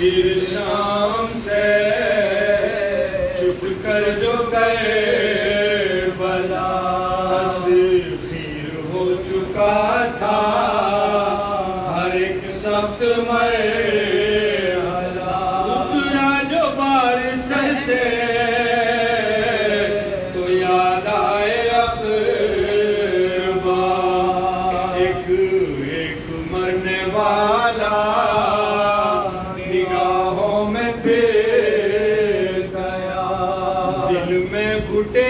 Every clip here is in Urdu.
Shri Ram. good.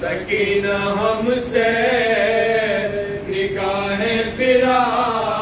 سکینہ ہم سے نکاہیں پلا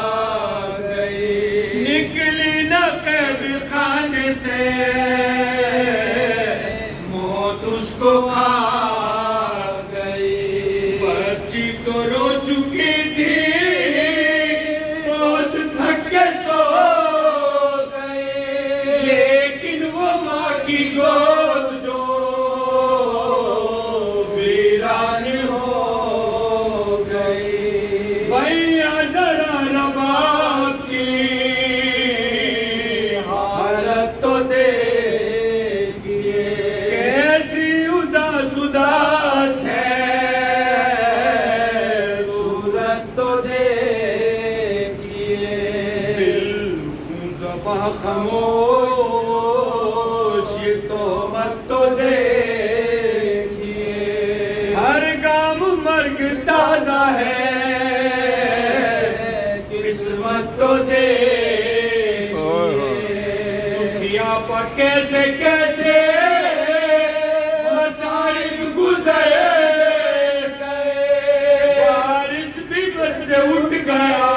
وہاں خاموش یہ تو مت تو ہر گام مرگ تازہ ہے قسمت تو دیکھیے۔ پر کیسے کیسے مسائل گزرے گئے۔ بھی بس سے اٹھ گیا۔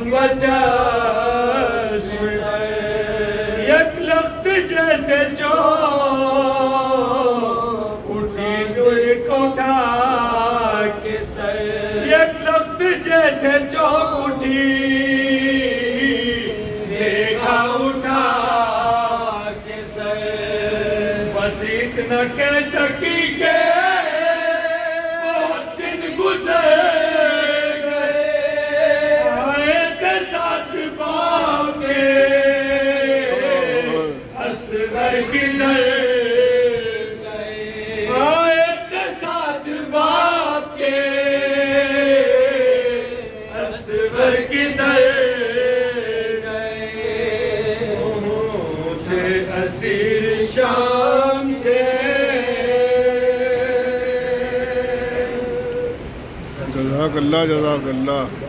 زینب چشم یک لخت جیسے جو اٹھی دل کو اٹھا کے سر یک لخت جیسے چوک اٹھی دیکھا اٹھا کے سر بس اتنا جزاک اللہ جزاک اللہ۔